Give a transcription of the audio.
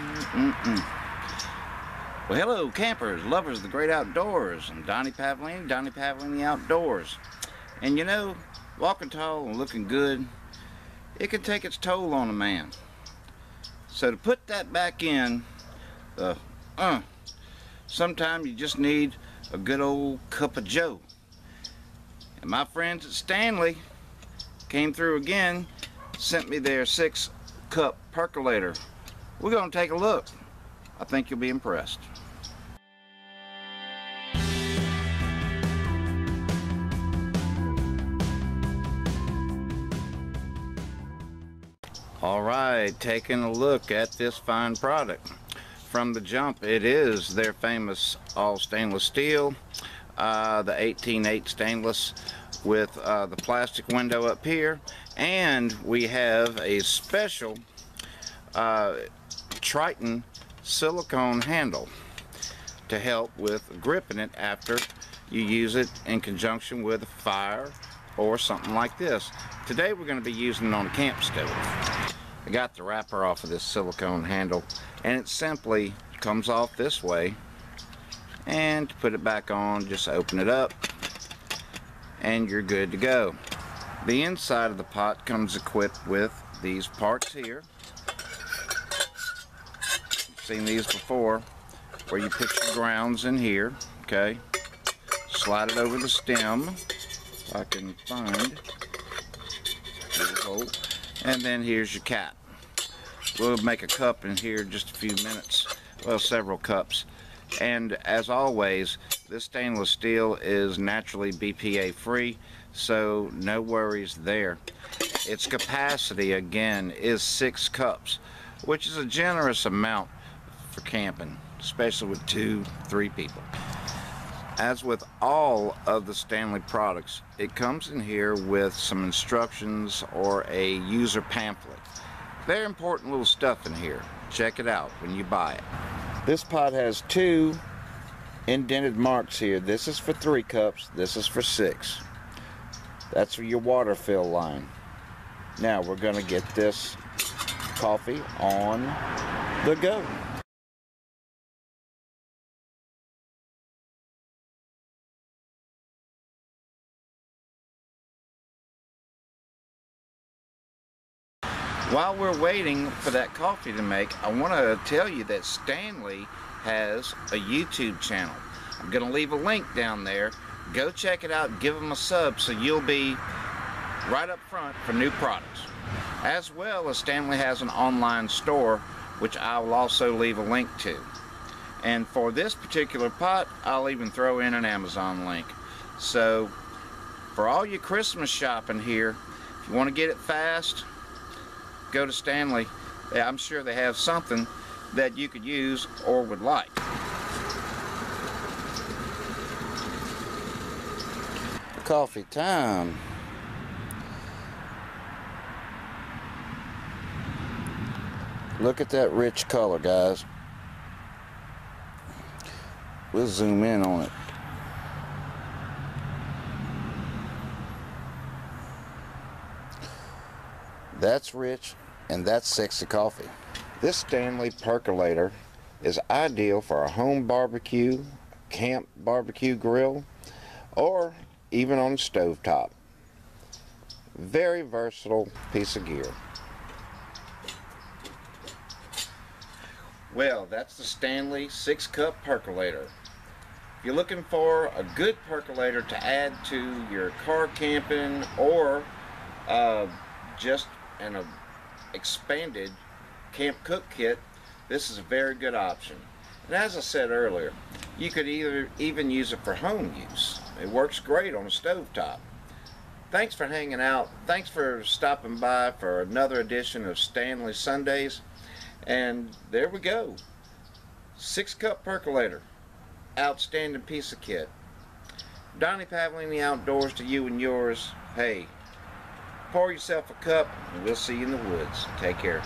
Mm-mm. Well, hello, campers, lovers of the great outdoors. I'm Donny Pavolini, Donny Pavolini Outdoors. And you know, walking tall and looking good, it can take its toll on a man. So to put that back in, uh, uh, sometimes you just need a good old cup of joe. And my friends at Stanley came through again, sent me their six cup percolator. We're gonna take a look. I think you'll be impressed. All right, taking a look at this fine product. From the jump, it is their famous all stainless steel, uh, the 18-8 stainless with uh, the plastic window up here. And we have a special uh, Triton silicone handle to help with gripping it after you use it in conjunction with a fire or something like this. Today we're going to be using it on a camp stove. I got the wrapper off of this silicone handle and it simply comes off this way and to put it back on just open it up and you're good to go. The inside of the pot comes equipped with these parts here. Seen these before where you put your grounds in here okay? Slide it over the stem if I can find and then here's your cap. We'll make a cup in here in just a few minutes. Well several cups. And as always this stainless steel is naturally BPA free so no worries there. Its capacity again is six cups which is a generous amount for camping especially with two three people as with all of the Stanley products it comes in here with some instructions or a user pamphlet very important little stuff in here. Check it out when you buy it. This pot has two indented marks here. This is for three cups. This is for six. That's for your water fill line. Now we're to get this coffee on the go. While we're waiting for that coffee to make, I want to tell you that Stanley has a YouTube channel. I'm going to leave a link down there. Go check it out give them a sub so you'll be right up front for new products. As well as Stanley has an online store which I will also leave a link to. And for this particular pot, I'll even throw in an Amazon link. So for all your Christmas shopping here, if you want to get it fast, go to Stanley. Eh, I'm sure they have something that you could use or would like. Coffee time. Look at that rich color, guys. We'll zoom in on it. That's rich and that's sexy coffee. This Stanley percolator is ideal for a home barbecue, camp barbecue grill, or even on a stove top. Very versatile piece of gear. Well, that's the Stanley 6 cup percolator. If you're looking for a good percolator to add to your car camping or uh, just an uh, expanded camp cook kit, this is a very good option. And as I said earlier, you could either even use it for home use. It works great on a stove top. Thanks for hanging out. Thanks for stopping by for another edition of Stanley Sundays. And there we go. Six cup percolator. Outstanding piece of kit. Donny Pavolini Outdoors to you and yours. Hey, pour yourself a cup, and we'll see you in the woods. Take care.